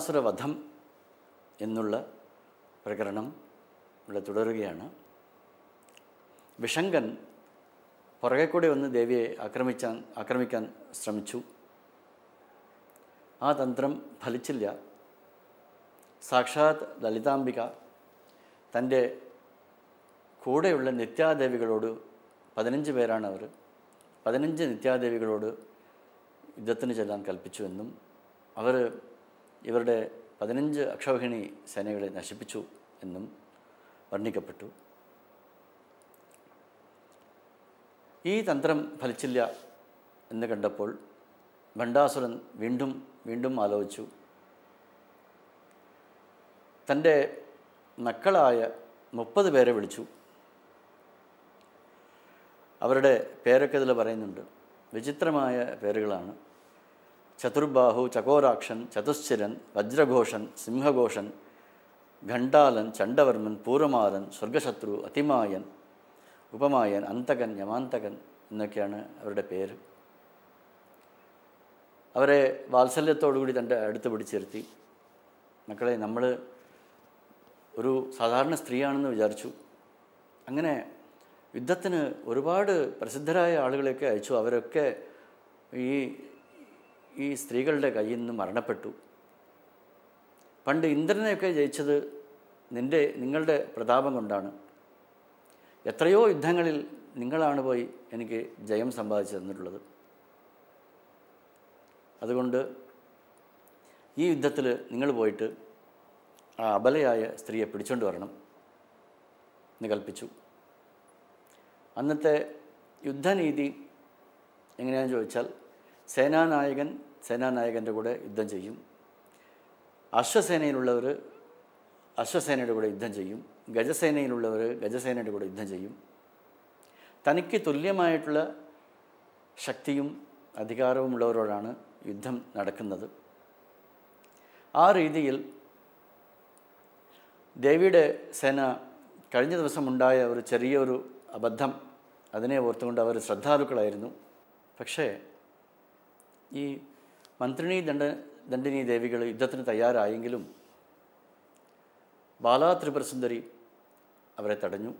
ഭണ്ഡാസുരവധം എന്നുള്ള പ്രകരണം ഇവിടെ തുടരുകയാണ്. വിഷങ്കൻ പുറകെ കൂടി വന്ന് ദേവിയെ ആക്രമിച്ചാൻ ആക്രമിക്കാൻ ശ്രമിച്ചു. ആ തന്ത്രം ഫലിച്ചില്ല. സാക്ഷാത് ലളിതാംബിക തന്റെ കൂടെയുള്ള നിത്യാദേവികളോട് പതിനഞ്ച് പേരാണ് അവർ. പതിനഞ്ച് നിത്യാദേവികളോട് യുദ്ധത്തിന് ചെല്ലാൻ കൽപ്പിച്ചുവെന്നും അവർ ഇവരുടെ പതിനഞ്ച് അക്ഷൗഹിണി സേനകളെ നശിപ്പിച്ചു എന്നും വർണിക്കപ്പെട്ടു. ഈ തന്ത്രം ഫലിച്ചില്ല എന്ന് കണ്ടപ്പോൾ ഭണ്ഡാസുരൻ വീണ്ടും വീണ്ടും ആലോചിച്ചു. തന്റെ മക്കളായ മുപ്പത് പേരെ വിളിച്ചു. അവരുടെ പേരൊക്കെ ഇതിൽ പറയുന്നുണ്ട്. വിചിത്രമായ പേരുകളാണ്. ചതുർബാഹു ചകോരാക്ഷൻ ചതുശ്ചിരൻ വജ്രഘോഷൻ സിംഹഘോഷൻ ഘണ്ടാലൻ ചണ്ഡവർമ്മൻ പൂർവമാരൻ സ്വർഗശത്രു അതിമായൻ ഉപമായൻ അന്തകൻ യമാന്തകൻ എന്നൊക്കെയാണ് അവരുടെ പേര്. അവരെ വാത്സല്യത്തോടുകൂടി തന്റെ അടുത്ത് പിടിച്ചിരുത്തി. മക്കളെ നമ്മൾ ഒരു സാധാരണ സ്ത്രീയാണെന്ന് വിചാരിച്ചു. അങ്ങനെ യുദ്ധത്തിന് ഒരുപാട് പ്രസിദ്ധരായ ആളുകളെയൊക്കെ അയച്ചു. അവരൊക്കെ ഈ ഈ സ്ത്രീകളുടെ കയ്യിൽ നിന്ന് മരണപ്പെട്ടു. പണ്ട് ഇന്ദ്രനെയൊക്കെ ജയിച്ചത് നിന്റെ നിങ്ങളുടെ പ്രതാപം കൊണ്ടാണ്. എത്രയോ യുദ്ധങ്ങളിൽ നിങ്ങളാണ് പോയി എനിക്ക് ജയം സമ്പാദിച്ചു തന്നിട്ടുള്ളത്. അതുകൊണ്ട് ഈ യുദ്ധത്തിൽ നിങ്ങൾ പോയിട്ട് ആ അബലയായ സ്ത്രീയെ പിടിച്ചുകൊണ്ട് വരണം എന്ന് കൽപ്പിച്ചു. അന്നത്തെ യുദ്ധനീതി എങ്ങനെയാണെന്ന് ചോദിച്ചാൽ സേനാനായകൻ സേനാനായകന്റെ കൂടെ യുദ്ധം ചെയ്യും. അശ്വസേനയിലുള്ളവർ അശ്വസേനയുടെ കൂടെ യുദ്ധം ചെയ്യും. ഗജസേനയിലുള്ളവർ ഗജസേനയുടെ കൂടെ യുദ്ധം ചെയ്യും. തനിക്ക് തുല്യമായിട്ടുള്ള ശക്തിയും അധികാരവുമുള്ളവരോടാണ് യുദ്ധം നടക്കുന്നത്. ആ രീതിയിൽ ദേവിയുടെ സേന കഴിഞ്ഞ ദിവസം ഉണ്ടായ ഒരു ചെറിയൊരു അബദ്ധം അതിനെ ഓർത്തുകൊണ്ട് അവർ ശ്രദ്ധാലുക്കളായിരുന്നു. പക്ഷേ ഈ മന്ത്രിണി ദണ്ഡ ദണ്ഡിനി ദേവികൾ യുദ്ധത്തിന് തയ്യാറായെങ്കിലും ബാലാ ത്രിപുരസുന്ദരി അവരെ തടഞ്ഞു.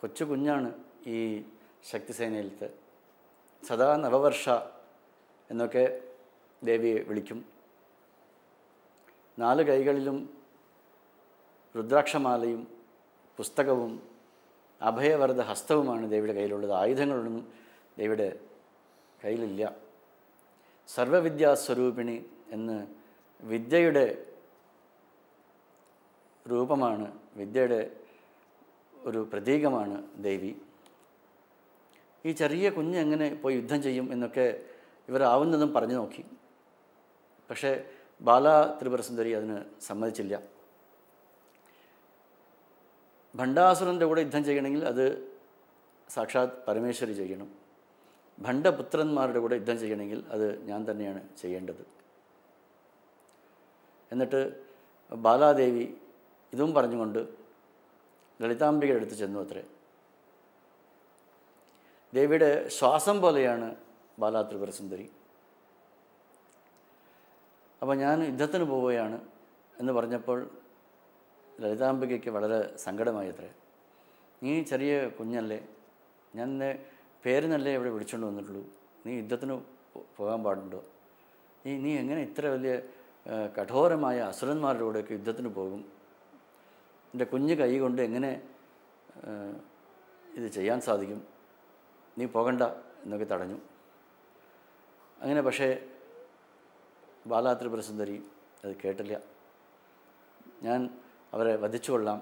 കൊച്ചു കുഞ്ഞാണ് ഈ ശക്തിസേനയിലത്തെ. സദാ നവവർഷ എന്നൊക്കെ ദേവിയെ വിളിക്കും. നാല് കൈകളിലും രുദ്രാക്ഷമാലയും പുസ്തകവും അഭയവരദ ഹസ്തവുമാണ് ദേവിയുടെ കയ്യിലുള്ളത്. ആയുധങ്ങളൊന്നും ദേവിയുടെ കയ്യിലില്ല. സർവവിദ്യാസ്വരൂപിണി എന്ന് വിദ്യയുടെ രൂപമാണ് വിദ്യയുടെ ഒരു പ്രതീകമാണ് ദേവി. ഈ ചെറിയ കുഞ്ഞ് എങ്ങനെ പോയി യുദ്ധം ചെയ്യും എന്നൊക്കെ ഇവരാവുന്നതും പറഞ്ഞു നോക്കി. പക്ഷേ ബാല ത്രിപുരസുന്ദരി അതിന് സമ്മതിച്ചില്ല. ഭണ്ഡാസുരന്റെ കൂടെ യുദ്ധം ചെയ്യണമെങ്കിൽ അത് സാക്ഷാത് പരമേശ്വരി ചെയ്യണം. ഭണ്ഡപുത്രന്മാരുടെ കൂടെ യുദ്ധം ചെയ്യണമെങ്കിൽ അത് ഞാൻ തന്നെയാണ് ചെയ്യേണ്ടത്. എന്നിട്ട് ബാലാദേവി ഇതും പറഞ്ഞുകൊണ്ട് ലളിതാംബികയുടെ അടുത്ത് ചെന്നു അത്രേ ദേവിയുടെ ശ്വാസം പോലെയാണ് ബാലാ ത്രിപുരസുന്ദരി അപ്പോൾ ഞാൻ യുദ്ധത്തിന് പോവുകയാണ് എന്ന് പറഞ്ഞപ്പോൾ ലളിതാംബികയ്ക്ക് വളരെ സങ്കടമായി അത്രേ നീ ചെറിയ കുഞ്ഞല്ലേ ഞാൻ പേരിനല്ലേ ഇവിടെ വിളിച്ചുകൊണ്ട് വന്നിട്ടുള്ളൂ? നീ യുദ്ധത്തിന് പോകാൻ പാടുണ്ടോ? നീ നീ എങ്ങനെ ഇത്ര വലിയ കഠോരമായ അസുരന്മാരിലൂടെയൊക്കെ യുദ്ധത്തിന് പോകും? എന്റെ കുഞ്ഞ് കൈ കൊണ്ട് എങ്ങനെ ഇത് ചെയ്യാൻ സാധിക്കും? നീ പോകണ്ട എന്നൊക്കെ തടഞ്ഞു. അങ്ങനെ പക്ഷേ ബാലാത്രിപുരസുന്ദരി അത് കേട്ടില്ല. ഞാൻ അവരെ വധിച്ചുകൊള്ളാം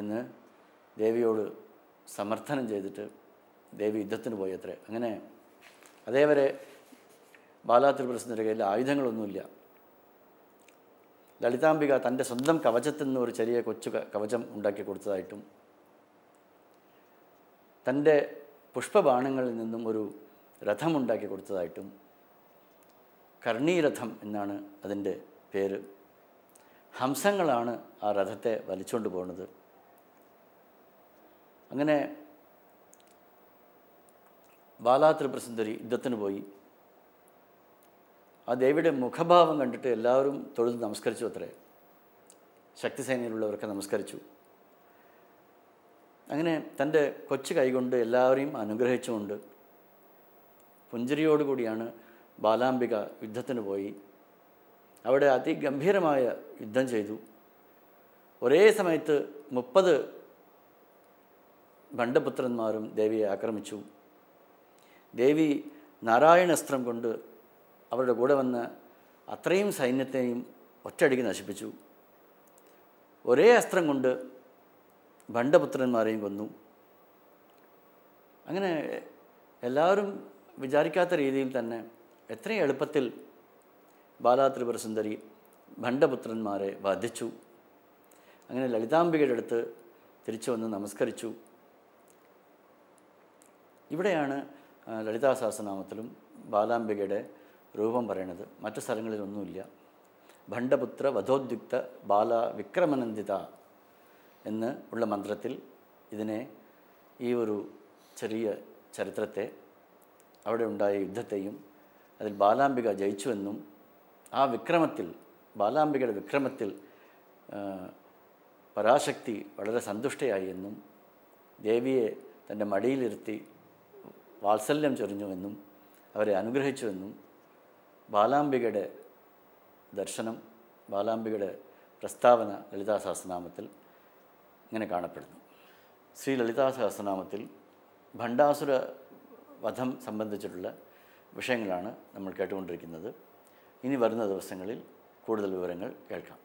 എന്ന് ദേവിയോട് സമർത്ഥനം ചെയ്തിട്ട് ദേവി യുദ്ധത്തിന് പോയി അത്രേ അങ്ങനെ അതേവരെ ബാലാത്രിപുരസുന്ദരി കയ്യിൽ ആയുധങ്ങളൊന്നുമില്ല. ലളിതാംബിക തന്റെ സ്വന്തം കവചത്തിൽ നിന്ന് ഒരു ചെറിയ കൊച്ചു കവചം ഉണ്ടാക്കി കൊടുത്തതായിട്ടും തന്റെ പുഷ്പബാണങ്ങളിൽ നിന്നും ഒരു രഥമുണ്ടാക്കി കൊടുത്തതായിട്ടും കർണീരഥം എന്നാണ് അതിന്റെ പേര്. ഹംസങ്ങളാണ് ആ രഥത്തെ വലിച്ചുകൊണ്ട് പോകുന്നത് അങ്ങനെ ബാലാ ത്രിപുരസുന്ദരി യുദ്ധത്തിന് പോയി. ആ ദേവിയുടെ മുഖഭാവം കണ്ടിട്ട് എല്ലാവരും തൊഴുത് നമസ്കരിച്ചു അത്രേ. ശക്തിസേനയിലുള്ളവരൊക്കെ നമസ്കരിച്ചു. അങ്ങനെ തന്റെ കൊച്ചു കൈകൊണ്ട് എല്ലാവരെയും അനുഗ്രഹിച്ചുകൊണ്ട് പുഞ്ചിരിയോടുകൂടിയാണ് ബാലാംബിക യുദ്ധത്തിന് പോയി. അവിടെ അതിഗംഭീരമായ യുദ്ധം ചെയ്തു. ഒരേ സമയത്ത് മുപ്പത് ഭണ്ഡപുത്രന്മാരും ദേവിയെ ആക്രമിച്ചു. ദേവി നാരായണസ്ത്രം കൊണ്ട് അവരുടെ കൂടെ വന്ന് അത്രയും സൈന്യത്തെയും ഒറ്റയടിക്ക് നശിപ്പിച്ചു. ഒരേ അസ്ത്രം കൊണ്ട് ഭണ്ഡപുത്രന്മാരെയും കൊന്നു. അങ്ങനെ എല്ലാവരും വിചാരിക്കാത്ത രീതിയിൽ തന്നെ എത്രയും എളുപ്പത്തിൽ ബാലാത്രിപുരസുന്ദരി ഭണ്ഡപുത്രന്മാരെ വധിച്ചു. അങ്ങനെ ലളിതാംബികയുടെ അടുത്ത് തിരിച്ചു വന്ന് നമസ്കരിച്ചു. ഇവിടെയാണ് ലളിതാ സഹസ്രനാമത്തിലും ബാലാംബികയുടെ രൂപം പറയണത് മറ്റു സ്ഥലങ്ങളിലൊന്നുമില്ല. ഭണ്ഡപുത്ര വധോദ്യുക്ത ബാല വിക്രമനന്ദിത എന്ന് ഉള്ള മന്ത്രത്തിൽ ഇതിനെ ഈ ഒരു ചെറിയ ചരിത്രത്തെ അവിടെ ഉണ്ടായ യുദ്ധത്തെയും അതിൽ ബാലാംബിക ജയിച്ചുവെന്നും ആ വിക്രമത്തിൽ ബാലാംബികയുടെ വിക്രമത്തിൽ പരാശക്തി വളരെ സന്തുഷ്ടയായി എന്നും ദേവിയെ തന്റെ മടിയിലിരുത്തി വാത്സല്യം ചൊരിഞ്ഞുവെന്നും അവരെ അനുഗ്രഹിച്ചുവെന്നും ബാലാംബികയുടെ ദർശനം ബാലാംബികയുടെ പ്രസ്താവന ലളിതാ സഹസ്രനാമത്തിൽ ഇങ്ങനെ കാണപ്പെടുന്നു. ശ്രീ ലളിതാ സഹസ്രനാമത്തിൽ ഭണ്ഡാസുര വധം സംബന്ധിച്ചിട്ടുള്ള വിഷയങ്ങളാണ് നമ്മൾ കേട്ടുകൊണ്ടിരിക്കുന്നത്. ഇനി വരുന്ന ദിവസങ്ങളിൽ കൂടുതൽ വിവരങ്ങൾ കേൾക്കാം.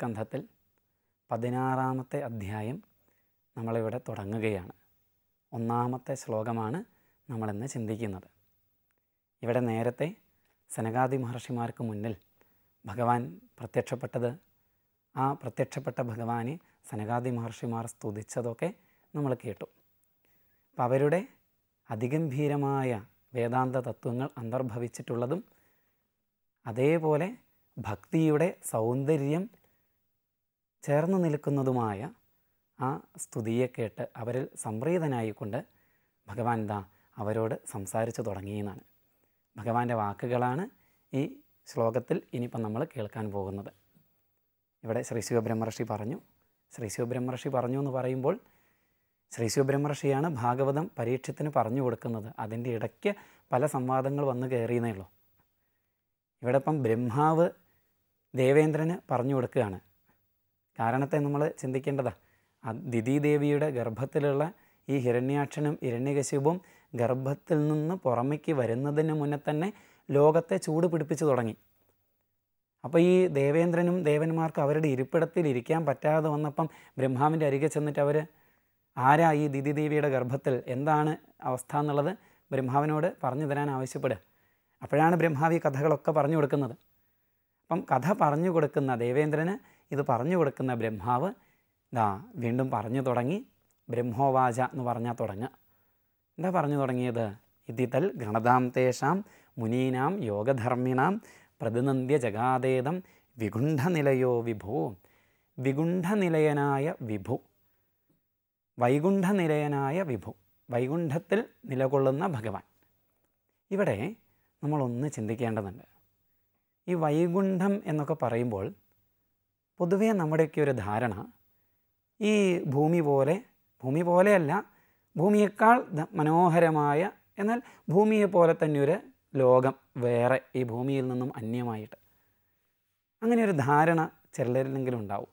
സ്കന്ധത്തിൽ പതിനാറാമത്തെ അധ്യായം നമ്മളിവിടെ തുടങ്ങുകയാണ്. ഒന്നാമത്തെ ശ്ലോകമാണ് നമ്മളിന്ന് ചിന്തിക്കുന്നത്. ഇവിടെ നേരത്തെ സനകാദി മഹർഷിമാർക്ക് മുന്നിൽ ഭഗവാൻ പ്രത്യക്ഷപ്പെട്ടത് ആ പ്രത്യക്ഷപ്പെട്ട ഭഗവാനെ സനകാദി മഹർഷിമാർ സ്തുതിച്ചതൊക്കെ നമ്മൾ കേട്ടു. അപ്പം അവരുടെ അതിഗംഭീരമായ വേദാന്ത തത്വങ്ങൾ അന്തർഭവിച്ചിട്ടുള്ളതും അതേപോലെ ഭക്തിയുടെ സൗന്ദര്യം ചേർന്ന് നിൽക്കുന്നതുമായ ആ സ്തുതിയെ കേട്ട് അവരിൽ സംപ്രീതനായിക്കൊണ്ട് ഭഗവാൻ ദാ അവരോട് സംസാരിച്ചു തുടങ്ങിയെന്നാണ് ഭഗവാന്റെ വാക്കുകളാണ് ഈ ശ്ലോകത്തിൽ ഇനിയിപ്പം നമ്മൾ കേൾക്കാൻ പോകുന്നത്. ഇവിടെ ശ്രീ ശിവബ്രഹ്മർഷി പറഞ്ഞു. ശ്രീ ശിവബ്രഹ്മർഷി പറഞ്ഞു എന്ന് പറയുമ്പോൾ ശ്രീ ശിവബ്രഹ്മർഷിയാണ് ഭാഗവതം പരീക്ഷത്തിന് പറഞ്ഞു കൊടുക്കുന്നത്. അതിന്റെ ഇടയ്ക്ക് പല സംവാദങ്ങൾ വന്നു കയറിയെന്നേ ഉള്ളൂ. ഇവിടെ ഇപ്പം ബ്രഹ്മാവ് ദേവേന്ദ്രന് പറഞ്ഞു കൊടുക്കുകയാണ്. കാരണത്തെ നമ്മൾ ചിന്തിക്കേണ്ടതാ. ആ ദിതിദേവിയുടെ ഗർഭത്തിലുള്ള ഈ ഹിരണ്യാക്ഷനും ഹിരണ്യകശിപും ഗർഭത്തിൽ നിന്ന് പുറമേക്ക് വരുന്നതിന് മുന്നേ തന്നെ ലോകത്തെ ചൂട് പിടിപ്പിച്ചു തുടങ്ങി. അപ്പോൾ ഈ ദേവേന്ദ്രനും ദേവന്മാർക്ക് അവരുടെ ഇരിപ്പിടത്തിൽ ഇരിക്കാൻ പറ്റാതെ വന്നപ്പം ബ്രഹ്മാവിന്റെ അരികെ ചെന്നിട്ട് അവർ ആരാ ഈ ദിതിദേവിയുടെ ഗർഭത്തിൽ? എന്താണ് അവസ്ഥ എന്നുള്ളത് ബ്രഹ്മാവിനോട് പറഞ്ഞു തരാൻ ആവശ്യപ്പെടുക. അപ്പോഴാണ് ബ്രഹ്മാവ് ഈ കഥകളൊക്കെ പറഞ്ഞു കൊടുക്കുന്നത്. അപ്പം കഥ പറഞ്ഞു കൊടുക്കുന്ന ദേവേന്ദ്രന് ഇത് പറഞ്ഞു കൊടുക്കുന്ന ബ്രഹ്മാവ് ഇതാ വീണ്ടും പറഞ്ഞു തുടങ്ങി. ബ്രഹ്മോവാച എന്ന് പറഞ്ഞാൽ തുടങ്ങുക. എന്താ പറഞ്ഞു തുടങ്ങിയത്? ഇതിതൽ ഗണതാം മുനീനാം യോഗധർമ്മിണാം പ്രതിനന്ദ്യ ജഗാതേതം വിഗുണ്ഠനിലയോ വിഭു. വിഗുണ്ഠനിലയനായ വിഭു. വൈകുണ്ഠനിലയനായ വിഭു. വൈകുണ്ഠത്തിൽ നിലകൊള്ളുന്ന ഭഗവാൻ. ഇവിടെ നമ്മളൊന്ന് ചിന്തിക്കേണ്ടതുണ്ട്. ഈ വൈകുണ്ഠം എന്നൊക്കെ പറയുമ്പോൾ പൊതുവേ നമ്മുടെയൊക്കെ ഒരു ധാരണ ഈ ഭൂമി പോലെ ഭൂമി പോലെയല്ല ഭൂമിയേക്കാൾ മനോഹരമായ എന്നാൽ ഭൂമിയെ പോലെ തന്നെ ഒരു ലോകം വേറെ ഈ ഭൂമിയിൽ നിന്നും അന്യമായിട്ട്. അങ്ങനെ ഒരു ധാരണ ചിലരിലെങ്കിലും ഉണ്ടാവും.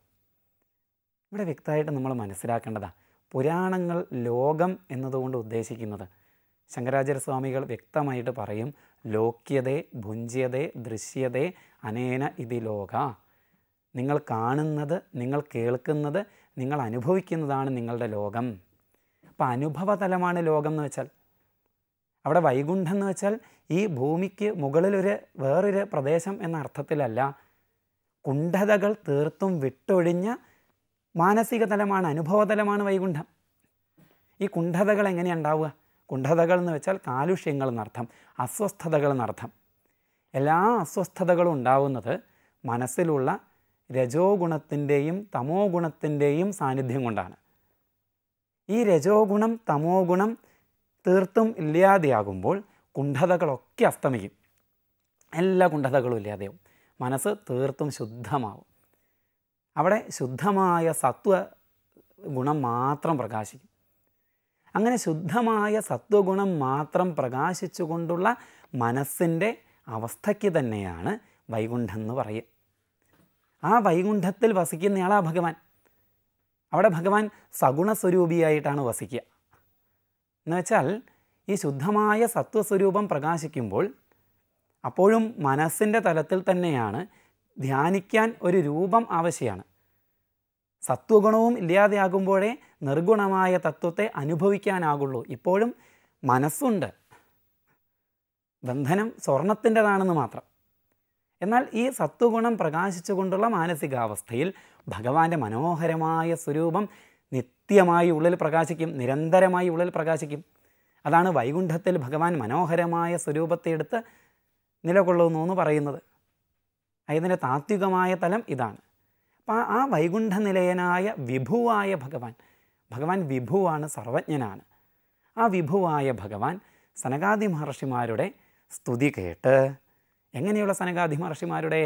ഇവിടെ വ്യക്തമായിട്ട് നമ്മൾ മനസ്സിലാക്കേണ്ടതാ പുരാണങ്ങൾ ലോകം എന്നതുകൊണ്ട് ഉദ്ദേശിക്കുന്നത്. ശങ്കരാചാര്യ സ്വാമികൾ വ്യക്തമായിട്ട് പറയും ലോക്യതേ ഭുഞ്ചിയതേ ദൃശ്യതേ അനേന ഇതി ലോക. നിങ്ങൾ കാണുന്നത് നിങ്ങൾ കേൾക്കുന്നത് നിങ്ങൾ അനുഭവിക്കുന്നതാണ് നിങ്ങളുടെ ലോകം. അപ്പോൾ അനുഭവതലമാണ് ലോകം എന്ന് വെച്ചാൽ. അവിടെ വൈകുണ്ഠം എന്ന് വെച്ചാൽ ഈ ഭൂമിക്ക് മുകളിലൊരു വേറൊരു പ്രദേശം എന്ന അർത്ഥത്തിലല്ല. കുണ്ഠതകൾ തീർത്തും വിട്ടൊഴിഞ്ഞ മാനസിക തലമാണ് അനുഭവതലമാണ് വൈകുണ്ഠം. ഈ കുണ്ഠതകൾ എങ്ങനെയാണ് ഉണ്ടാവുക? കുണ്ഠതകൾ എന്ന് വെച്ചാൽ കാലുഷ്യങ്ങൾ എന്നർത്ഥം അസ്വസ്ഥതകൾ എന്നർത്ഥം എല്ലാ അസ്വസ്ഥതകളും ഉണ്ടാവുന്നത് മനസ്സിലുള്ള രജോ ഗുണത്തിന്റെയും തമോ ഗുണത്തിന്റെയും സാന്നിധ്യം കൊണ്ടാണ്. ഈ രജോ ഗുണം തമോ ഗുണം തീർത്തും ഇല്ലാതെയാകുമ്പോൾ കുണ്ഠതകളൊക്കെ അസ്തമിക്കും. എല്ലാ കുണ്ഠതകളും ഇല്ലാതെയാവും. മനസ്സ് തീർത്തും ശുദ്ധമാവും. അവിടെ ശുദ്ധമായ സത്വ ഗുണം മാത്രം പ്രകാശിക്കും. അങ്ങനെ ശുദ്ധമായ സത്വഗുണം മാത്രം പ്രകാശിച്ചുകൊണ്ടുള്ള മനസ്സിന്റെ അവസ്ഥയ്ക്ക് തന്നെയാണ് വൈകുണ്ഠം എന്ന് പറയുക. ആ വൈകുണ്ഠത്തിൽ വസിക്കുന്നയാളാ ഭഗവാൻ. അവിടെ ഭഗവാൻ സഗുണസ്വരൂപിയായിട്ടാണ് വസിക്കുക. എന്നുവെച്ചാൽ ഈ ശുദ്ധമായ സത്വസ്വരൂപം പ്രകാശിക്കുമ്പോൾ അപ്പോഴും മനസ്സിന്റെ തലത്തിൽ തന്നെയാണ് ധ്യാനിക്കാൻ ഒരു രൂപം ആവശ്യമാണ്. സത്വഗുണവും ഇല്ലാതെയാകുമ്പോഴേ നിർഗുണമായ തത്വത്തെ അനുഭവിക്കാനാകുള്ളൂ. ഇപ്പോഴും മനസ്സുണ്ട്. ബന്ധനം സ്വർണത്തിന്റെതാണെന്ന് മാത്രം. എന്നാൽ ഈ സത്വഗുണം പ്രകാശിച്ചുകൊണ്ടുള്ള മാനസികാവസ്ഥയിൽ ഭഗവാന്റെ മനോഹരമായ സ്വരൂപം നിത്യമായി ഉള്ളിൽ പ്രകാശിക്കും നിരന്തരമായി ഉള്ളിൽ പ്രകാശിക്കും. അതാണ് വൈകുണ്ഠത്തിൽ ഭഗവാൻ മനോഹരമായ സ്വരൂപത്തെ എടുത്ത് നിലകൊള്ളുന്നു എന്ന് പറയുന്നത്. അതിന്റെ താത്വികമായ തലം ഇതാണ്. അപ്പം ആ വൈകുണ്ഠ നിലയനായ വിഭുവായ ഭഗവാൻ ഭഗവാൻ വിഭുവാണ് സർവജ്ഞനാണ്. ആ വിഭുവായ ഭഗവാൻ സനകാദി മഹർഷിമാരുടെ സ്തുതി കേട്ട് എങ്ങനെയുള്ള സനകാദി മഹർഷിമാരുടെ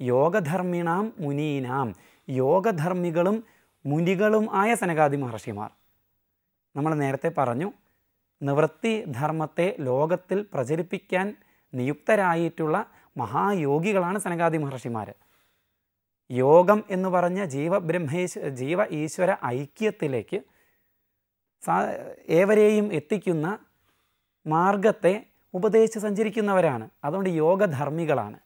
യോഗധർമ്മിണാം മുനീനാം? യോഗധർമ്മികളും മുനികളും ആയ സനകാദി മഹർഷിമാർ. നമ്മൾ നേരത്തെ പറഞ്ഞു നിവൃത്തി ധർമ്മത്തെ ലോകത്തിൽ പ്രചരിപ്പിക്കാൻ നിയുക്തരായിട്ടുള്ള മഹായോഗികളാണ് സനകാദി മഹർഷിമാർ യോഗം എന്ന് പറഞ്ഞ ജീവബ്രഹ്മേശ് ജീവ ഈശ്വര ഐക്യത്തിലേക്ക് സാ ഏവരെയും എത്തിക്കുന്ന മാർഗത്തെ ഉപദേശിച്ച് സഞ്ചരിക്കുന്നവരാണ് അതുകൊണ്ട് യോഗധർമ്മികളാണ്.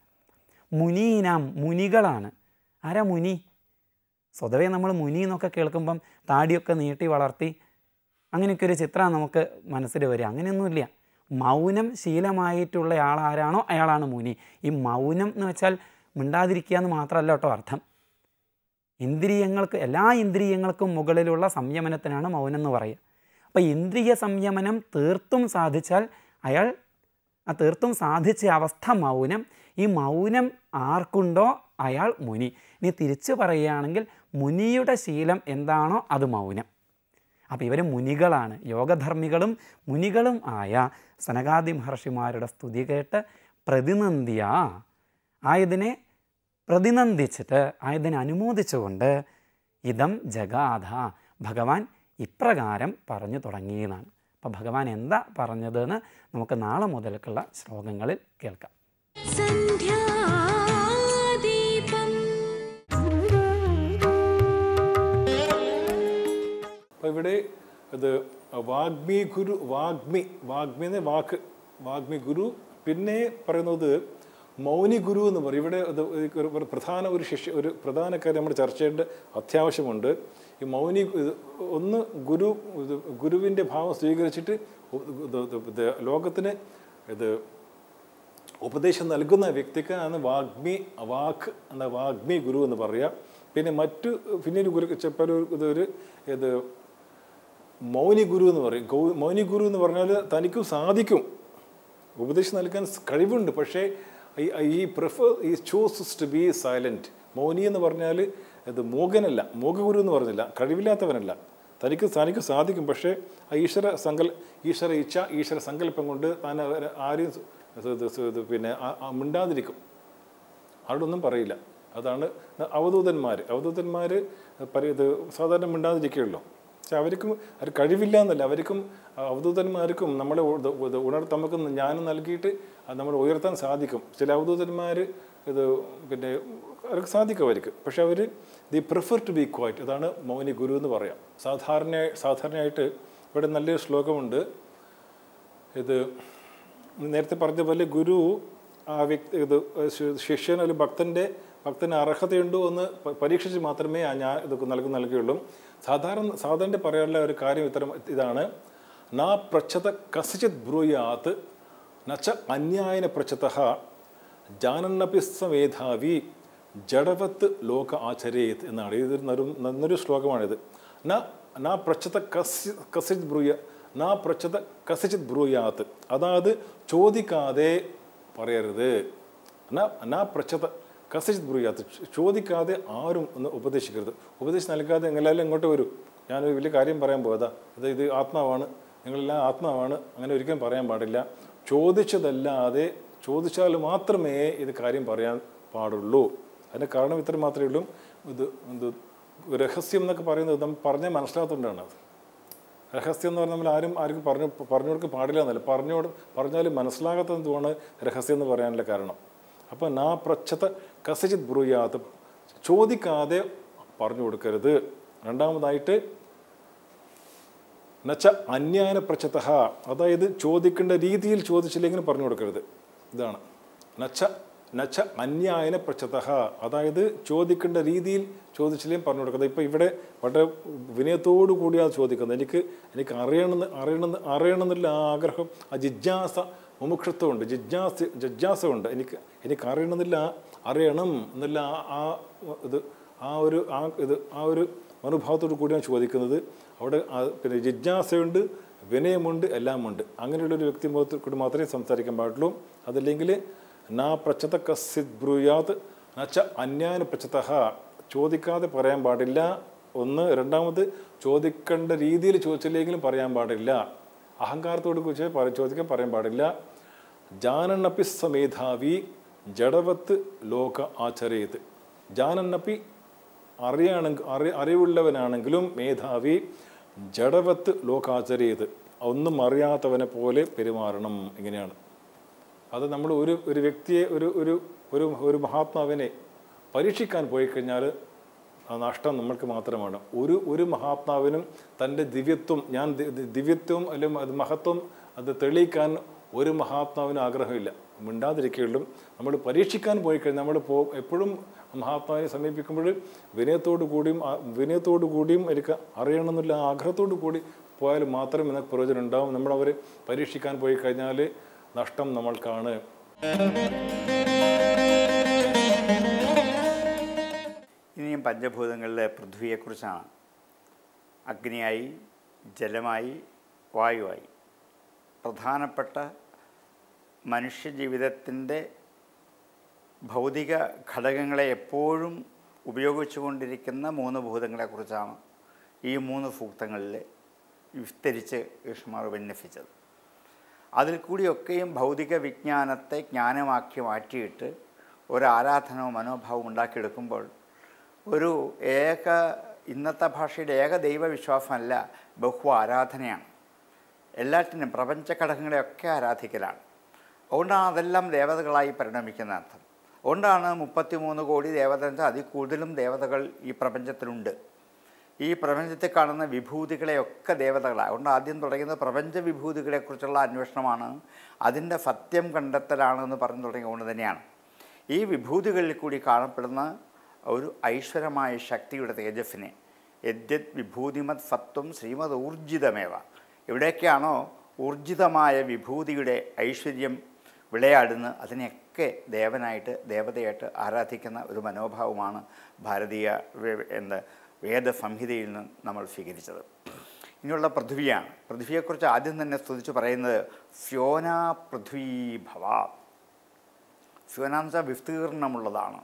മുനീനാം മുനികളാണ്. ആരാ മുനി? സ്വതവേ നമ്മൾ മുനി എന്നൊക്കെ കേൾക്കുമ്പം താടിയൊക്കെ നീട്ടി വളർത്തി അങ്ങനെയൊക്കെ ഒരു ചിത്രം നമുക്ക് മനസ്സിൽ വരിക. അങ്ങനെയൊന്നുമില്ല. മൗനം ശീലമായിട്ടുള്ള ആൾ ആരാണോ അയാളാണ് മുനി. ഈ മൗനം എന്ന് വെച്ചാൽ മിണ്ടാതിരിക്കുക എന്ന് മാത്രമല്ല കേട്ടോ അർത്ഥം. ഇന്ദ്രിയങ്ങൾക്ക് എല്ലാ ഇന്ദ്രിയങ്ങൾക്കും മുകളിലുള്ള സംയമനത്തിനാണ് മൗനം എന്ന് പറയുക. അപ്പോൾ ഇന്ദ്രിയ സംയമനം തീർത്തും സാധിച്ചാൽ അയാൾ ആ തീർത്തും സാധിച്ച അവസ്ഥ മൗനം. ഈ മൗനം ആർക്കുണ്ടോ? അയാൾ മുനി. ഇനി തിരിച്ചു പറയുകയാണെങ്കിൽ മുനിയുടെ ശീലം എന്താണോ അത് മൗനം. അപ്പോൾ ഇവർ മുനികളാണ്. യോഗധർമ്മികളും മുനികളും ആയ സനകാദി മഹർഷിമാരുടെ സ്തുതി കേട്ട് പ്രതിനന്ദിയ. ആയതിനെ പ്രതിനന്ദിച്ചിട്ട് ആയതിനെ അനുമോദിച്ചുകൊണ്ട് ഇതം ജഗാധ ഭഗവാൻ ഇപ്രകാരം പറഞ്ഞു തുടങ്ങിയെന്നാണ് അപ്പോൾ ഭഗവാൻ എന്താ പറഞ്ഞതെന്ന് നമുക്ക് നാളെ മുതൽക്കുള്ള ശ്ലോകങ്ങളിൽ കേൾക്കാം. അപ്പോൾ ഇവിടെ ഇത് വാഗ്മി ഗുരു വാഗ്മി വാഗ്മി എന്ന വാക്ക് വാഗ്മി ഗുരു പിന്നെ പറയുന്നത് മൗനി ഗുരു എന്ന് പറയും. ഇവിടെ ഒരു പ്രധാന ഒരു ശിഷ്യ ഒരു പ്രധാന കാര്യം നമ്മൾ ചർച്ച ചെയ്യേണ്ട അത്യാവശ്യമുണ്ട്. ഈ മൗനി ഒന്ന് ഗുരു ഗുരുവിന്റെ ഭാവം സ്വീകരിച്ചിട്ട് ലോകത്തിന് ഇത് ഉപദേശം നൽകുന്ന വ്യക്തിക്ക് ആണ് വാഗ്മി വാക്ക് എന്ന വാഗ്മി ഗുരു എന്ന് പറയുക പിന്നെ മറ്റു പിന്നെ ഒരു ഗുരു ചിലപ്പോൾ ഒരു ഇതൊരു ഇത് മൗനി ഗുരു എന്ന് പറയും. ഗൗ- മൗനി ഗുരു എന്ന് പറഞ്ഞാൽ തനിക്കും സാധിക്കും. ഉപദേശം നൽകാൻ കഴിവുണ്ട്. പക്ഷേ ഈ- പ്രിഫർ ഈ ചൂസസ് ടു ബി സൈലന്റ് മൗനി എന്ന് പറഞ്ഞാൽ ഇത് മൂകനല്ല മൂകഗുരു എന്ന് പറഞ്ഞില്ല കഴിവില്ലാത്തവനല്ല. തനിക്ക് തനിക്ക് സാധിക്കും പക്ഷേ ആ ഈശ്വര സങ്കൽ ഈശ്വര ഇച്ഛ ഈശ്വര സങ്കല്പം കൊണ്ട് താൻ ആരെയും പിന്നെ മിണ്ടാതിരിക്കും. അവിടെ ആരോടൊന്നും പറയില്ല. അതാണ് അവധൂതന്മാർ അവധൂതന്മാർ പരി ഇത് സാധാരണ മിണ്ടാതിരിക്കുകയുള്ളൂ. പക്ഷെ അവർക്കും അവർ കഴിവില്ല എന്നല്ല. അവർക്കും അവധൂതന്മാർക്കും നമ്മളെ ഉണർ നമുക്ക് ജ്ഞാനം നൽകിയിട്ട് നമ്മൾ ഉയർത്താൻ സാധിക്കും. ചില അവധൂതന്മാർ ഇത് പിന്നെ അവർക്ക് സാധിക്കും അവർക്ക്. പക്ഷെ അവർ the prefer to be quiet അതാണ് മൗനി ഗുരു എന്ന് പറയാം. സാധാരണ സാധാരണയായിട്ട് ഇവിടെ നല്ലൊരു ശ്ലോകമുണ്ട്. ഇത് നേരത്തെ പറഞ്ഞ പോലെ ഗുരു ആ വ്യക്തി ഇത് ശിഷ്യൻ ഒരു ഭക്തന്റെ ഭക്തന് അർഹതയുണ്ടോ എന്ന് പരീക്ഷിച്ച് മാത്രമേ ഞാൻ ഇത് നൽകി നൽകുകയുള്ളൂ. സാധാരണ സാധാരണ പറയാനുള്ള ഒരു കാര്യം ഇത്തരം ഇതാണ്. നാ പ്രച്ഛത കസിചിത് ബ്രൂയാത്ത് നച്ച അന്യായന പ്രച്ഛത ജാനന്നപി സമേധാവി ജഡവത്ത് ലോക ആചരേത് എന്നാണ്. ഇതൊരു നരു- നന്നൊരു ശ്ലോകമാണിത്. ന നാ പ്രച്ഛത കസി കസിത് ബ്രൂയ നാ പ്രച്ഛത കസിചിത് ബ്രൂയാത്ത് അതായത് ചോദിക്കാതെ പറയരുത്. ന നാ പ്രച്ഛത കസിച്ചിത് ബ്രൂയാത്ത് ചോദിക്കാതെ ആരും ഒന്ന് ഉപദേശിക്കരുത്. ഉപദേശം നൽകാതെ എങ്ങനെയാലും ഇങ്ങോട്ട് വരൂ. ഞാനൊരു വലിയ കാര്യം പറയാൻ പോയതാ അത് ഇത് ആത്മാവാണ്. നിങ്ങളെല്ലാം ആത്മാവാണ്. അങ്ങനെ ഒരിക്കലും പറയാൻ പാടില്ല. ചോദിച്ചതല്ലാതെ ചോദിച്ചാൽ മാത്രമേ ഇത് കാര്യം പറയാൻ പാടുള്ളൂ. അതിന്റെ കാരണം ഇത്ര മാത്രമേ ഉള്ളൂ. ഇത് എന്ത് രഹസ്യം എന്നൊക്കെ പറയുന്നത് നമ്മൾ പറഞ്ഞാൽ മനസ്സിലാത്തതുകൊണ്ടാണ് അത്. രഹസ്യം എന്ന് പറഞ്ഞാൽ നമ്മൾ ആരും ആർക്കും പറഞ്ഞു പറഞ്ഞു കൊടുക്കാൻ പാടില്ല എന്നല്ല. പറഞ്ഞോട് പറഞ്ഞാലും മനസ്സിലാകാത്തതുമാണ് രഹസ്യം എന്ന് പറയാനുള്ള കാരണം. അപ്പോൾ നാ പ്രച്ഛത കസജിത് ബ്രൂയാത്ത് ചോദിക്കാതെ പറഞ്ഞു കൊടുക്കരുത്. രണ്ടാമതായിട്ട് നച്ച അന്യായന പ്രച്ഛത അതായത് ചോദിക്കേണ്ട രീതിയിൽ ചോദിച്ചില്ലെങ്കിൽ പറഞ്ഞു കൊടുക്കരുത്. ഇതാണ്. നച്ച നച്ച അന്യായന പ്രച്ഛത അതായത് ചോദിക്കേണ്ട രീതിയിൽ ചോദിച്ചില്ലെങ്കിൽ പറഞ്ഞു കൊടുക്കരുത്. ഇപ്പം ഇവിടെ വളരെ വിനയത്തോടു കൂടിയാണ് ചോദിക്കുന്നത്. എനിക്ക് എനിക്ക് അറിയണമെന്ന് അറിയണമെന്ന് അറിയണമെന്നുള്ള ആഗ്രഹം ആ ജിജ്ഞാസ മുമുക്ഷത്വമുണ്ട് ജിജ്ഞാസ ജിജ്ഞാസമുണ്ട് എനിക്ക് എനിക്ക് അറിയണമെന്നില്ല. അറിയണം എന്നില്ല ആ- ഇത് ആ ഒരു ആ ഇത് ആ ഒരു മനോഭാവത്തോടു കൂടിയാണ് ചോദിക്കുന്നത് അവിടെ പിന്നെ ജിജ്ഞാസയുണ്ട് വിനയമുണ്ട് എല്ലാമുണ്ട്. അങ്ങനെയുള്ളൊരു വ്യക്തി കൂടി മാത്രമേ സംസാരിക്കാൻ പാടുള്ളൂ. അതല്ലെങ്കിൽ നാ പ്രച്ഛത കസിത് ബ്രൂയാത് നച്ച അന്യാന പ്രച്ഛത ചോദിക്കാതെ പറയാൻ പാടില്ല. ഒന്ന്. രണ്ടാമത് ചോദിക്കേണ്ട രീതിയിൽ ചോദിച്ചില്ലെങ്കിലും പറയാൻ പാടില്ല. അഹങ്കാരത്തോട് കുറിച്ച് ചോദിക്കാൻ പറയാൻ പാടില്ല. ജാനന്നപ്പി സമേധാവി ജഡവത്ത് ലോക ആചരയത് ജാനന്നപ്പി അറിയാണെങ്കിൽ അറി അറിവുള്ളവനാണെങ്കിലും മേധാവി ജഡവത്ത് ലോകാചരയത് ഒന്നും അറിയാത്തവനെ പോലെ പെരുമാറണം ഇങ്ങനെയാണ്. അത് നമ്മൾ ഒരു ഒരു വ്യക്തിയെ ഒരു ഒരു ഒരു ഒരു മഹാത്മാവിനെ പരീക്ഷിക്കാൻ പോയി കഴിഞ്ഞാൽ നഷ്ടം നമ്മൾക്ക് മാത്രമാണ്. ഒരു ഒരു മഹാത്മാവിനും തന്റെ ദിവ്യത്വം ഞാൻ ദിവ്യത്വം അല്ലെങ്കിൽ അത് മഹത്വം അത് തെളിയിക്കാൻ ഒരു മഹാത്മാവിനും ആഗ്രഹമില്ല. മിണ്ടാതിരിക്കുകയുള്ളൂ നമ്മൾ പരീക്ഷിക്കാൻ പോയി കഴിഞ്ഞാൽ നമ്മൾ പോ എപ്പോഴും മഹാത്മാവിനെ സമീപിക്കുമ്പോൾ വിനയത്തോടു കൂടിയും വിനയത്തോടു കൂടിയും എനിക്ക് അറിയണമെന്നുള്ള ആഗ്രഹത്തോടു കൂടി പോയാൽ മാത്രം നമുക്ക് പ്രയോജനം ഉണ്ടാവും. നമ്മളവരെ പരീക്ഷിക്കാൻ പോയി കഴിഞ്ഞാൽ നഷ്ടം നമ്മൾക്കാണ്. ഇനിയും പഞ്ചഭൂതങ്ങളിലെ പൃഥ്വിയെക്കുറിച്ചാണ്. അഗ്നിയായി ജലമായി വായുവായി. പ്രധാനപ്പെട്ട മനുഷ്യജീവിതത്തിന്റെ ഭൗതിക ഘടകങ്ങളെ എപ്പോഴും ഉപയോഗിച്ചുകൊണ്ടിരിക്കുന്ന മൂന്ന് ഭൂതങ്ങളെക്കുറിച്ചാണ് ഈ മൂന്ന് സൂക്തങ്ങളിൽ വിസ്തരിച്ച് കൃഷ്ണമാർ വിന്നപ്പിച്ചത് അതിൽ കൂടിയൊക്കെയും ഭൗതിക വിജ്ഞാനത്തെ ജ്ഞാനമാക്കി മാറ്റിയിട്ട് ഒരു ആരാധനവും മനോഭാവം ഉണ്ടാക്കിയെടുക്കുമ്പോൾ ഒരു ഏക ഇന്നത്തെ ഭാഷയുടെ ഏക ദൈവവിശ്വാസമല്ല ബഹു ആരാധനയാണ്. എല്ലാറ്റിനും പ്രപഞ്ച ഘടകങ്ങളെയൊക്കെ ആരാധിക്കലാണ്. അതുകൊണ്ടാണ് അതെല്ലാം ദേവതകളായി പരിണമിക്കുന്ന അർത്ഥം. അതുകൊണ്ടാണ് മുപ്പത്തിമൂന്ന് കോടി ദേവത അതിൽ കൂടുതലും ദേവതകൾ ഈ പ്രപഞ്ചത്തിലുണ്ട്. ഈ പ്രപഞ്ചത്തിൽ കാണുന്ന വിഭൂതികളെയൊക്കെ ദേവതകളാണ്. അതുകൊണ്ട് ആദ്യം തുടങ്ങുന്നത് പ്രപഞ്ച വിഭൂതികളെക്കുറിച്ചുള്ള അന്വേഷണമാണ്. അതിന്റെ സത്യം കണ്ടെത്തലാണെന്ന് പറഞ്ഞു തുടങ്ങിയതുകൊണ്ട് തന്നെയാണ്. ഈ വിഭൂതികളിൽ കൂടി കാണപ്പെടുന്ന ഒരു ഐശ്വരമായ ശക്തിയുടെ തേജസ്സിനെ. യദ്യത് വിഭൂതിമത് സത്വം ശ്രീമത് ഊർജിതമേവ. എവിടെയൊക്കെയാണോ ഊർജിതമായ വിഭൂതിയുടെ ഐശ്വര്യം വിളയാടുന്ന അതിനെയൊക്കെ ദേവനായിട്ട് ദേവതയായിട്ട് ആരാധിക്കുന്ന ഒരു മനോഭാവമാണ് ഭാരതീയ എന്താ വേദസംഹിതയിൽ നിന്ന് നമ്മൾ സ്വീകരിച്ചത്. ഇനിയുള്ള പൃഥ്വിയാണ്. പൃഥ്വിയെക്കുറിച്ച് ആദ്യം തന്നെ സ്തുതിച്ച് പറയുന്നത് ഫ്യോന പൃഥ്വീ ഭവ. വെച്ചാൽ വിസ്തീർണമുള്ളതാണ്.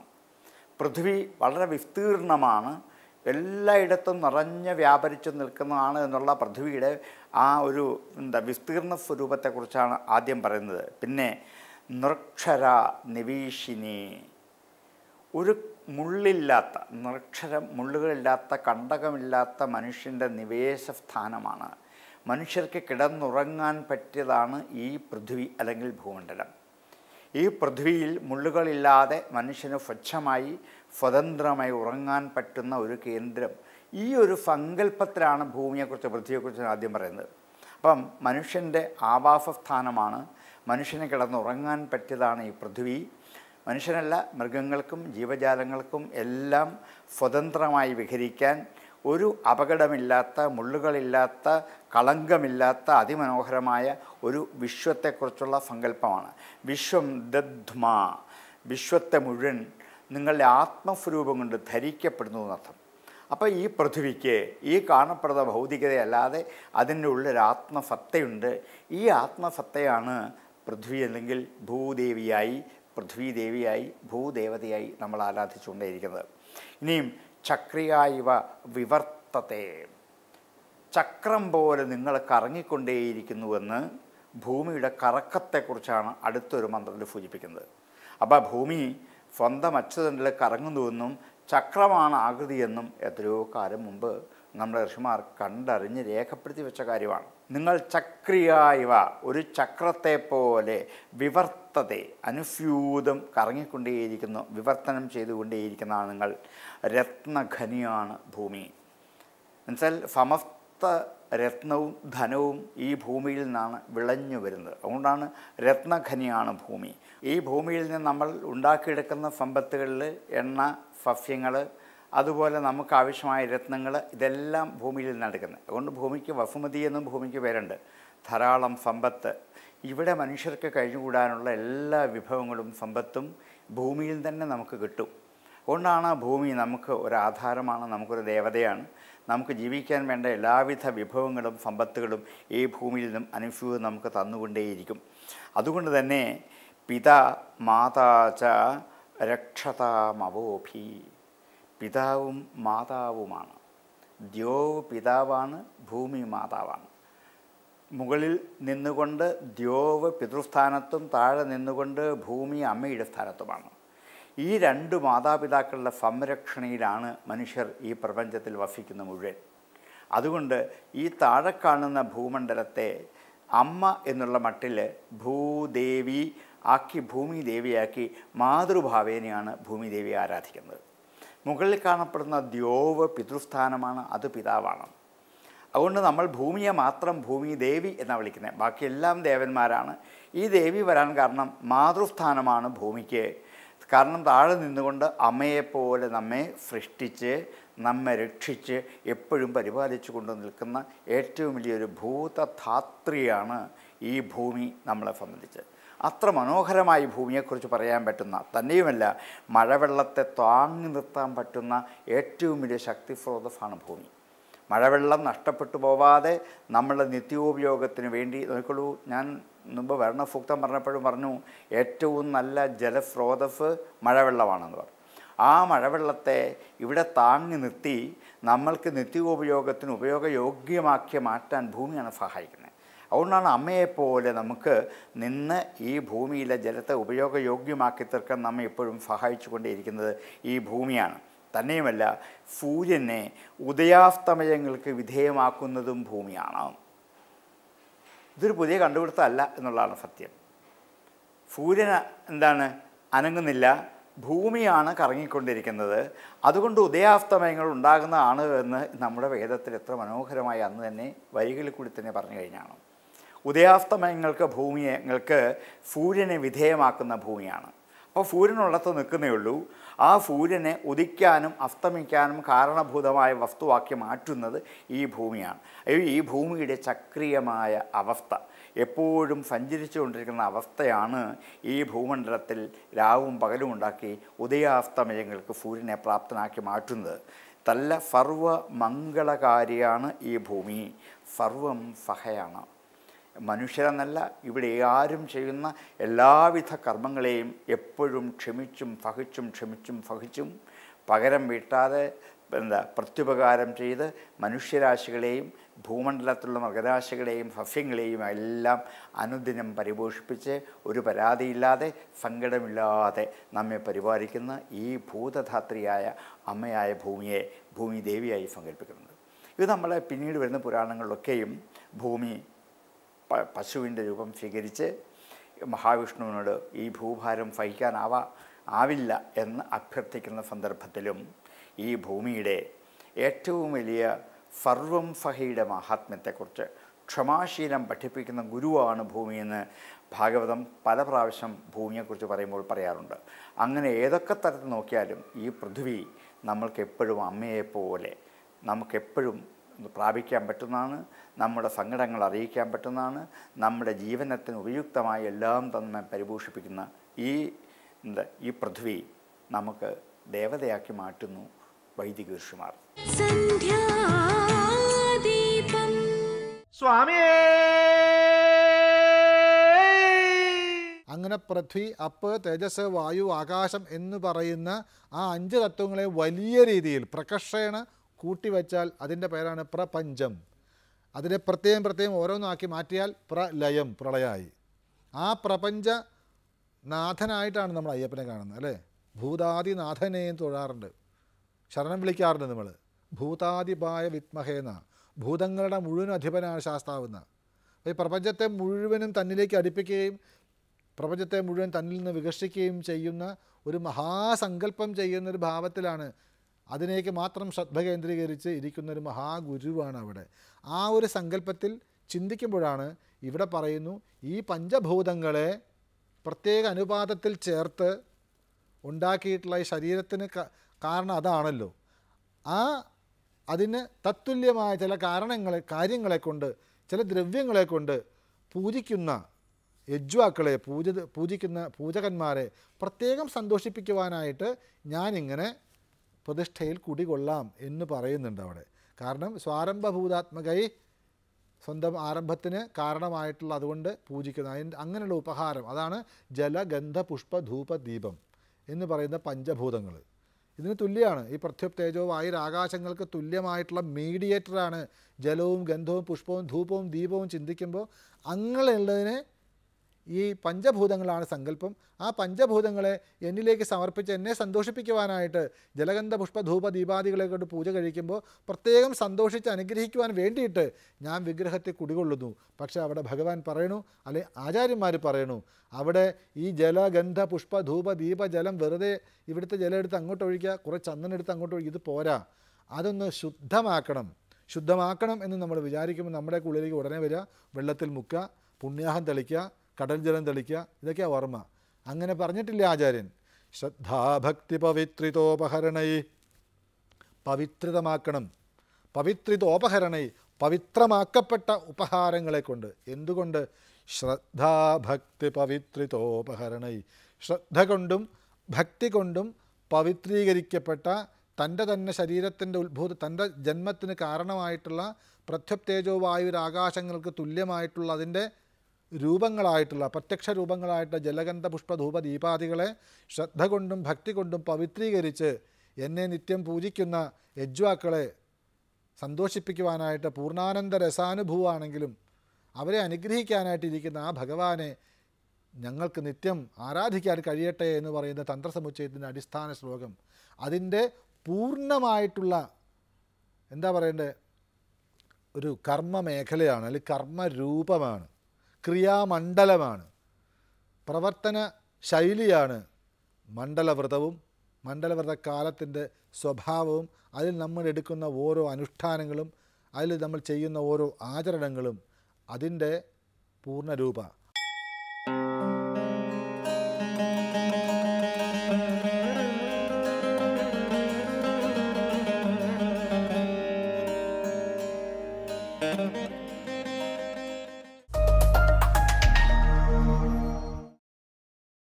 പൃഥ്വി വളരെ വിസ്തീർണമാണ്. എല്ലായിടത്തും നിറഞ്ഞ് വ്യാപരിച്ചു നിൽക്കുന്നതാണ് എന്നുള്ള പൃഥ്വിയുടെ ആ ഒരു എന്താ വിസ്തീർണ സ്വരൂപത്തെക്കുറിച്ചാണ് ആദ്യം പറയുന്നത്. പിന്നെ നൃക്ഷര നിവീഷിനി. ഒരു മുള്ളില്ലാത്ത നൃക്ഷരം മുള്ളുകളില്ലാത്ത കണ്ടകമില്ലാത്ത മനുഷ്യന്റെ നിവേശ സ്ഥാനമാണ്. മനുഷ്യർക്ക് കിടന്നുറങ്ങാൻ പറ്റിയതാണ് ഈ പൃഥ്വി അല്ലെങ്കിൽ ഭൂമണ്ഡലം. ഈ പൃഥ്വിയിൽ മുള്ളുകളില്ലാതെ മനുഷ്യന് സ്വച്ഛമായി സ്വതന്ത്രമായി ഉറങ്ങാൻ പറ്റുന്ന ഒരു കേന്ദ്രം. ഈ ഒരു സങ്കല്പത്തിലാണ് ഭൂമിയെക്കുറിച്ച് പൃഥ്വിയെക്കുറിച്ച് ആദ്യം പറയുന്നത്. അപ്പം മനുഷ്യന്റെ ആവാസസ്ഥാനമാണ്. മനുഷ്യന് കിടന്നുറങ്ങാൻ പറ്റിയതാണ് ഈ പൃഥ്വി. മനുഷ്യനല്ല മൃഗങ്ങൾക്കും ജീവജാലങ്ങൾക്കും എല്ലാം സ്വതന്ത്രമായി വിഹരിക്കാൻ ഒരു അപകടമില്ലാത്ത മുള്ളുകളില്ലാത്ത കളങ്കമില്ലാത്ത അതിമനോഹരമായ ഒരു വിശ്വത്തെക്കുറിച്ചുള്ള സങ്കല്പമാണ്. വിശ്വം ദധ്മ വിശ്വത്തെ മുഴുവൻ നിങ്ങളുടെ ആത്മസ്വരൂപം കൊണ്ട് ധരിക്കപ്പെടുന്നു എന്നർത്ഥം. അപ്പോൾ ഈ പൃഥ്വിക്ക് ഈ കാണപ്പെടുന്ന ഭൗതികതയല്ലാതെ അതിന്റെ ഉള്ളൊരു ആത്മസത്തയുണ്ട്. ഈ ആത്മസത്തയാണ് പൃഥ്വി അല്ലെങ്കിൽ ഭൂദേവിയായി പൃഥ്വി ദേവിയായി ഭൂദേവതയായി നമ്മൾ ആരാധിച്ചുകൊണ്ടേയിരിക്കുന്നത്. ഇനിയും ചക്രിയായിവ വിവർത്തത്തെ. ചക്രം പോലെ നിങ്ങൾ കറങ്ങിക്കൊണ്ടേയിരിക്കുന്നുവെന്ന് ഭൂമിയുടെ കറക്കത്തെക്കുറിച്ചാണ് അടുത്തൊരു മന്ത്രത്തിൽ സൂചിപ്പിക്കുന്നത്. അപ്പോൾ ഭൂമി സ്വന്തം അച്ചുതണ്ടിൽ കറങ്ങുന്നുവെന്നും ചക്രമാണ് ആകൃതിയെന്നും എത്രയോ കാലം മുമ്പ് നമ്മുടെ ഋഷിമാർ കണ്ടറിഞ്ഞ് രേഖപ്പെടുത്തി വെച്ച കാര്യമാണ്. നിങ്ങൾ ചക്രിയായവ ഒരു ചക്രത്തെ പോലെ വിവർത്തതെ അനുസ്യൂതം കറങ്ങിക്കൊണ്ടേയിരിക്കുന്നു വിവർത്തനം ചെയ്തുകൊണ്ടേയിരിക്കുന്ന നിങ്ങൾ രത്നഖനിയാണ് ഭൂമി. എന്നുവെച്ചാൽ സമസ്ത രത്നവും ധനവും ഈ ഭൂമിയിൽ നിന്നാണ് വിളഞ്ഞു വരുന്നത്. അതുകൊണ്ടാണ് രത്നഖനിയാണ് ഭൂമി. ഈ ഭൂമിയിൽ നിന്ന് നമ്മൾ ഉണ്ടാക്കിയെടുക്കുന്ന സമ്പത്തുകളിൽ എണ്ണ സസ്യങ്ങൾ അതുപോലെ നമുക്ക് ആവശ്യമായ രത്നങ്ങൾ ഇതെല്ലാം ഭൂമിയിൽ നിന്നാണ് എടുക്കുന്നത്. അതുകൊണ്ട് ഭൂമിക്ക് വസുമതി എന്നും ഭൂമിക്ക് പേരുണ്ട്. ധാരാളം സമ്പത്ത് ഇവിടെ മനുഷ്യർക്ക് കഴിഞ്ഞുകൂടാനുള്ള എല്ലാ വിഭവങ്ങളും സമ്പത്തും ഭൂമിയിൽ തന്നെ നമുക്ക് കിട്ടും. അതുകൊണ്ടാണ് ഭൂമി നമുക്ക് ഒരാധാരമാണ് നമുക്കൊരു ദേവതയാണ്. നമുക്ക് ജീവിക്കാൻ വേണ്ട എല്ലാവിധ വിഭവങ്ങളും സമ്പത്തുകളും ഈ ഭൂമിയിൽ നിന്നും അനുഭവം നമുക്ക് തന്നുകൊണ്ടേയിരിക്കും. അതുകൊണ്ട് തന്നെ പിത മാതാച രക്ഷതാമവോഭി പിതാവും മാതാവുമാണ്. ദ്യോ പിതാവാണ് ഭൂമി മാതാവാണ്. മുകളിൽ നിന്നുകൊണ്ട് ദ്യോവ് പിതൃസ്ഥാനത്തും താഴെ നിന്നുകൊണ്ട് ഭൂമി അമ്മയുടെ സ്ഥാനത്തുമാണ്. ഈ രണ്ട് മാതാപിതാക്കളുടെ സംരക്ഷണയിലാണ് മനുഷ്യർ ഈ പ്രപഞ്ചത്തിൽ വസിക്കുന്ന മുഴുവൻ. അതുകൊണ്ട് ഈ താഴെ കാണുന്ന ഭൂമണ്ഡലത്തെ അമ്മ എന്നുള്ള മട്ടിൽ ഭൂദേവി ആക്കി ഭൂമി ദേവിയാക്കി മാതൃഭാവേനെയാണ് ഭൂമി ആരാധിക്കുന്നത്. മുകളിൽ കാണപ്പെടുന്ന ദ്യോവ് പിതൃസ്ഥാനമാണ് അത് പിതാവാണ്. അതുകൊണ്ട് നമ്മൾ ഭൂമിയെ മാത്രം ഭൂമി ദേവി എന്നാണ് വിളിക്കുന്നത്. ബാക്കിയെല്ലാം ദേവന്മാരാണ്. ഈ ദേവി വരാൻ കാരണം മാതൃസ്ഥാനമാണ് ഭൂമിക്ക്. കാരണം താഴെ നിന്നുകൊണ്ട് അമ്മയെപ്പോലെ നമ്മെ സൃഷ്ടിച്ച് നമ്മെ രക്ഷിച്ച് എപ്പോഴും പരിപാലിച്ചു കൊണ്ട് നിൽക്കുന്ന ഏറ്റവും വലിയൊരു ഭൂതധാത്രിയാണ് ഈ ഭൂമി നമ്മളെ സംബന്ധിച്ച്. അത്ര മനോഹരമായി ഭൂമിയെക്കുറിച്ച് പറയാൻ പറ്റുന്ന തന്നെയുമല്ല മഴവെള്ളത്തെ താങ്ങി നിർത്താൻ പറ്റുന്ന ഏറ്റവും വലിയ ശക്തി സ്രോതസ്സാണ് ഭൂമി. മഴവെള്ളം നഷ്ടപ്പെട്ടു പോവാതെ നമ്മളുടെ നിത്യോപയോഗത്തിന് വേണ്ടി നോക്കുള്ളൂ ഞാൻ മുമ്പ് വർണസൂക്തം പറഞ്ഞപ്പോഴും പറഞ്ഞു ഏറ്റവും നല്ല ജലസ്രോതസ് മഴവെള്ളമാണെന്ന് പറഞ്ഞു. ആ മഴവെള്ളത്തെ ഇവിടെ താങ്ങി നിർത്തി നമ്മൾക്ക് നിത്യോപയോഗത്തിന് ഉപയോഗയോഗ്യമാക്കി മാറ്റാൻ ഭൂമിയാണ് സഹായിക്കുന്നത്. അതുകൊണ്ടാണ് അമ്മയെപ്പോലെ നമുക്ക് നിന്ന് ഈ ഭൂമിയിലെ ജലത്തെ ഉപയോഗയോഗ്യമാക്കി തീർക്കാൻ നമ്മെ എപ്പോഴും സഹായിച്ചു കൊണ്ടേയിരിക്കുന്നത് ഈ ഭൂമിയാണ്. തന്നെയുമല്ല സൂര്യനെ ഉദയാസ്തമയങ്ങൾക്ക് വിധേയമാക്കുന്നതും ഭൂമിയാണ്. ഇതൊരു പുതിയ കണ്ടുപിടുത്തമല്ല എന്നുള്ളതാണ് സത്യം. സൂര്യൻ എന്താണ്? അനങ്ങുന്നില്ല. ഭൂമിയാണ് കറങ്ങിക്കൊണ്ടിരിക്കുന്നത്. അതുകൊണ്ട് ഉദയാസ്തമയങ്ങൾ ഉണ്ടാകുന്നതാണ് എന്ന് നമ്മുടെ വേദത്തിൽ എത്ര മനോഹരമായി അന്ന് തന്നെ വരികളിൽ കൂടി തന്നെ പറഞ്ഞു കഴിഞ്ഞാണ്. ഉദയാസ്തമയങ്ങൾക്ക് ഭൂമിയങ്ങൾക്ക് സൂര്യനെ വിധേയമാക്കുന്ന ഭൂമിയാണ്. അപ്പോൾ സൂര്യനുള്ളത്ത് നിൽക്കുന്നേ ഉള്ളൂ. ആ സൂര്യനെ ഉദിക്കാനും അസ്തമിക്കാനും കാരണഭൂതമായ വസ്തുവാക്കി മാറ്റുന്നത് ഈ ഭൂമിയാണ്. അയ്യോ ഈ ഭൂമിയുടെ ചക്രീയമായ അവസ്ഥ എപ്പോഴും സഞ്ചരിച്ചുകൊണ്ടിരിക്കുന്ന അവസ്ഥയാണ് ഈ ഭൂമണ്ഡലത്തിൽ രാവും പകലും ഉണ്ടാക്കി ഉദയാസ്തമയങ്ങൾക്ക് സൂര്യനെ പ്രാപ്തനാക്കി മാറ്റുന്നത്. തല്ല സർവ മംഗളകാരിയാണ് ഈ ഭൂമി. സർവം സഹയാണ്. മനുഷ്യരെന്നല്ല ഇവിടെ ആരും ചെയ്യുന്ന എല്ലാവിധ കർമ്മങ്ങളെയും എപ്പോഴും ക്ഷമിച്ചും ഫഹിച്ചും ക്ഷമിച്ചും ഫഹിച്ചും പകരം വീട്ടാതെ എന്താ പ്രത്യുപകാരം ചെയ്ത് മനുഷ്യരാശികളെയും ഭൂമണ്ഡലത്തിലുള്ള മൃഗരാശികളെയും സസ്യങ്ങളെയും എല്ലാം അനുദിനം പരിപോഷിപ്പിച്ച് ഒരു പരാതിയില്ലാതെ സങ്കടമില്ലാതെ നമ്മെ പരിപാലിക്കുന്ന ഈ ഭൂതധാത്രിയായ അമ്മയായ ഭൂമിയെ ഭൂമി ദേവിയായി സങ്കല്പിക്കുന്നുണ്ട്. ഇത് നമ്മളെ പിന്നീട് വരുന്ന പുരാണങ്ങളിലൊക്കെയും ഭൂമി പശുവിന്റെ രൂപം സ്വീകരിച്ച് മഹാവിഷ്ണുവിനോട് ഈ ഭൂഭാരം സഹിക്കാനാവാ ആവില്ല എന്ന് അഭ്യർത്ഥിക്കുന്ന സന്ദർഭത്തിലും ഈ ഭൂമിയുടെ ഏറ്റവും വലിയ സർവം സഹയുടെ മഹാത്മ്യത്തെക്കുറിച്ച് ക്ഷമാശീലം പഠിപ്പിക്കുന്ന ഗുരുവാണ് ഭൂമിയെന്ന് ഭാഗവതം പല പ്രാവശ്യം ഭൂമിയെക്കുറിച്ച് പറയുമ്പോൾ പറയാറുണ്ട്. അങ്ങനെ ഏതൊക്കെ തരത്തിൽ നോക്കിയാലും ഈ പൃഥ്വി നമ്മൾക്കെപ്പോഴും അമ്മയെപ്പോലെ നമുക്കെപ്പോഴും പ്രാപിക്കാൻ പറ്റുന്നതാണ് നമ്മുടെ സങ്കടങ്ങൾ അറിയിക്കാൻ പറ്റുന്നതാണ് നമ്മുടെ ജീവനത്തിന് ഉപയുക്തമായ എല്ലാം തന്നെ പരിപോഷിപ്പിക്കുന്ന ഈ എന്താ ഈ പൃഥ്വി നമുക്ക് ദേവതയാക്കി മാറ്റുന്നു വൈദിക ഋഷിമാർ സന്ധ്യാദീപം അങ്ങനെ പൃഥ്വി അപ്പ് തേജസ് വായു ആകാശം എന്ന് പറയുന്ന ആ അഞ്ച് തത്വങ്ങളെ വലിയ രീതിയിൽ പ്രകർഷേണ കൂട്ടിവെച്ചാൽ അതിന്റെ പേരാണ് പ്രപഞ്ചം. അതിനെ പ്രത്യേകം പ്രത്യേകം ഓരോന്നാക്കി മാറ്റിയാൽ പ്രലയം പ്രളയമായി ആ പ്രപഞ്ച നാഥനായിട്ടാണ് നമ്മൾ അയ്യപ്പനെ കാണുന്നത് അല്ലേ? ഭൂതാദിനാഥനെയും തൊഴാറുണ്ട്. ശരണം വിളിക്കാറുണ്ട് നമ്മൾ. ഭൂതാദിപായ വിത്മഹേന ഭൂതങ്ങളുടെ മുഴുവൻ അധിപനാണ് ശാസ്താവുന്ന ഈ പ്രപഞ്ചത്തെ മുഴുവനും തന്നിലേക്ക് അടുപ്പിക്കുകയും പ്രപഞ്ചത്തെ മുഴുവൻ തന്നിൽ നിന്ന് വികസിക്കുകയും ചെയ്യുന്ന ഒരു മഹാസങ്കല്പം ചെയ്യുന്ന ഒരു ഭാവത്തിലാണ് അതിലേക്ക് മാത്രം ശ്രദ്ധ കേന്ദ്രീകരിച്ച് ഇരിക്കുന്ന ഒരു മഹാഗുരുവാണ് അവിടെ. ആ ഒരു സങ്കല്പത്തിൽ ചിന്തിക്കുമ്പോഴാണ് ഇവിടെ പറയുന്നു ഈ പഞ്ചഭൂതങ്ങളെ പ്രത്യേക അനുപാതത്തിൽ ചേർത്ത് ഉണ്ടാക്കിയിട്ടുള്ള ഈ ശരീരത്തിന് കാരണം അതാണല്ലോ. ആ അതിന് തത്തുല്യമായ ചില കാരണങ്ങളെ കാര്യങ്ങളെ കൊണ്ട് ചില ദ്രവ്യങ്ങളെ കൊണ്ട് പൂജിക്കുന്ന യജ്വാക്കളെ പൂജ പൂജിക്കുന്ന പൂജകന്മാരെ പ്രത്യേകം സന്തോഷിപ്പിക്കുവാനായിട്ട് ഞാനിങ്ങനെ പ്രതിഷ്ഠയിൽ കുടികൊള്ളാം എന്ന് പറയുന്നുണ്ട് അവിടെ. കാരണം സ്വാരംഭഭൂതാത്മകൈ സ്വന്തം ആരംഭത്തിന് കാരണമായിട്ടുള്ള അതുകൊണ്ട് പൂജിക്കുന്ന. അതിന്റെ അങ്ങനെയുള്ള ഉപഹാരം. അതാണ് ജലഗന്ധ പുഷ്പ ധൂപ ദീപം എന്ന് പറയുന്ന പഞ്ചഭൂതങ്ങൾ. ഇതിന് തുല്യമാണ് ഈ പ്രത്യുപ് തേജോ വായു ആകാശങ്ങൾക്ക് തുല്യമായിട്ടുള്ള മീഡിയേറ്ററാണ് ജലവും ഗന്ധവും പുഷ്പവും ധൂപവും ദീപവും ചിന്തിക്കുമ്പോൾ അങ്ങനെയുള്ളതിനെ ഈ പഞ്ചഭൂതങ്ങളാണ് സങ്കല്പം. ആ പഞ്ചഭൂതങ്ങളെ എന്നിലേക്ക് സമർപ്പിച്ച് എന്നെ സന്തോഷിപ്പിക്കുവാനായിട്ട് ജലഗന്ധ പുഷ്പ ധൂപ ദീപാദികളെ കൊണ്ട് പൂജ കഴിക്കുമ്പോൾ പ്രത്യേകം സന്തോഷിച്ച് അനുഗ്രഹിക്കുവാൻ വേണ്ടിയിട്ട് ഞാൻ വിഗ്രഹത്തെ കുടികൊള്ളുന്നു. പക്ഷേ അവിടെ ഭഗവാൻ പറയണു അല്ലെ ആചാര്യന്മാർ പറയണു അവിടെ ഈ ജലഗന്ധ പുഷ്പ ധൂപ ദീപ ജലം വെറുതെ ഇവിടുത്തെ ജലം എടുത്ത് അങ്ങോട്ട് ഒഴിക്കുക കുറേ ചന്ദനം എടുത്ത് അങ്ങോട്ട് ഒഴിക്കുക ഇത് പോരാ. അതൊന്ന് ശുദ്ധമാക്കണം. ശുദ്ധമാക്കണം എന്ന് നമ്മൾ വിചാരിക്കുമ്പോൾ നമ്മുടെ ഉള്ളിലേക്ക് ഉടനെ വരിക വെള്ളത്തിൽ മുക്കുക പുണ്യാഹം തെളിക്കുക കടൽ ജലം തെളിക്കുക ഇതൊക്കെയാണ് ഓർമ്മ. അങ്ങനെ പറഞ്ഞിട്ടില്ല ആചാര്യൻ? ശ്രദ്ധാഭക്തി പവിത്രിതോപഹരണൈ പവിത്രിതമാക്കണം. പവിത്രിതോപഹരണൈ പവിത്രമാക്കപ്പെട്ട ഉപഹാരങ്ങളെ കൊണ്ട് എന്തുകൊണ്ട്? ശ്രദ്ധാഭക്തി പവിത്രിതോപഹരണൈ ശ്രദ്ധ കൊണ്ടും ഭക്തി കൊണ്ടും പവിത്രീകരിക്കപ്പെട്ട തന്റെ തന്നെ ശരീരത്തിന്റെ ഉത്ഭൂത തന്റെ ജന്മത്തിന് കാരണമായിട്ടുള്ള പ്രത്യുപ്തേജോ വായുരാകാശങ്ങൾക്ക് തുല്യമായിട്ടുള്ള അതിന്റെ രൂപങ്ങളായിട്ടുള്ള പ്രത്യക്ഷ രൂപങ്ങളായിട്ടുള്ള ജലഗന്ധ പുഷ്പ ധൂപ ദീപാദികളെ ശ്രദ്ധ കൊണ്ടും ഭക്തി കൊണ്ടും പവിത്രീകരിച്ച് എന്നെ നിത്യം പൂജിക്കുന്ന യജ്വാക്കളെ സന്തോഷിപ്പിക്കുവാനായിട്ട് പൂർണാനന്ദ രസാനുഭവമാണെങ്കിലും അവരെ അനുഗ്രഹിക്കാനായിട്ടിരിക്കുന്ന ആ ഭഗവാനെ ഞങ്ങൾക്ക് നിത്യം ആരാധിക്കാൻ കഴിയട്ടെ എന്ന് പറയുന്ന തന്ത്രസമുച്ചയത്തിന്റെ അടിസ്ഥാന ശ്ലോകം. അതിന്റെ പൂർണമായിട്ടുള്ള എന്താ പറയണ്ടേ? ഒരു കർമ്മ മേഖലയാണ് അല്ലെങ്കിൽ കർമ്മരൂപമാണ്. ക്രിയാമണ്ഡലമാണ്. പ്രവർത്തന ശൈലിയാണ് മണ്ഡലവ്രതവും മണ്ഡലവ്രതക്കാലത്തിന്റെ സ്വഭാവവും. അതിൽ നമ്മൾ എടുക്കുന്ന ഓരോ അനുഷ്ഠാനങ്ങളും അതിൽ നമ്മൾ ചെയ്യുന്ന ഓരോ ആചരണങ്ങളും അതിന്റെ പൂർണരൂപ ും